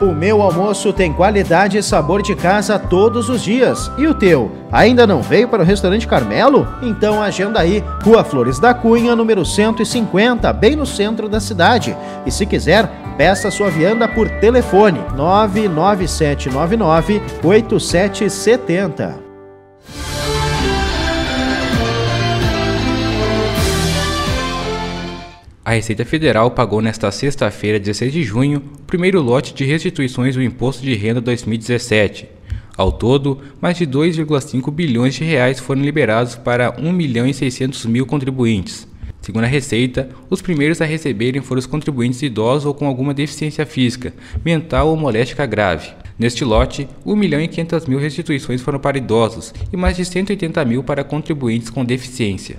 O meu almoço tem qualidade e sabor de casa todos os dias. E o teu? Ainda não veio para o restaurante Carmelo? Então agenda aí, Rua Flores da Cunha, número 150, bem no centro da cidade. E se quiser, peça sua vianda por telefone 99799 8770. A Receita Federal pagou nesta sexta-feira, 16 de junho, o primeiro lote de restituições do Imposto de Renda 2017. Ao todo, mais de 2,5 bilhões de reais foram liberados para 1 milhão e 600 mil contribuintes. Segundo a Receita, os primeiros a receberem foram os contribuintes idosos ou com alguma deficiência física, mental ou moléstica grave. Neste lote, 1 milhão e 500 mil restituições foram para idosos e mais de 180 mil para contribuintes com deficiência.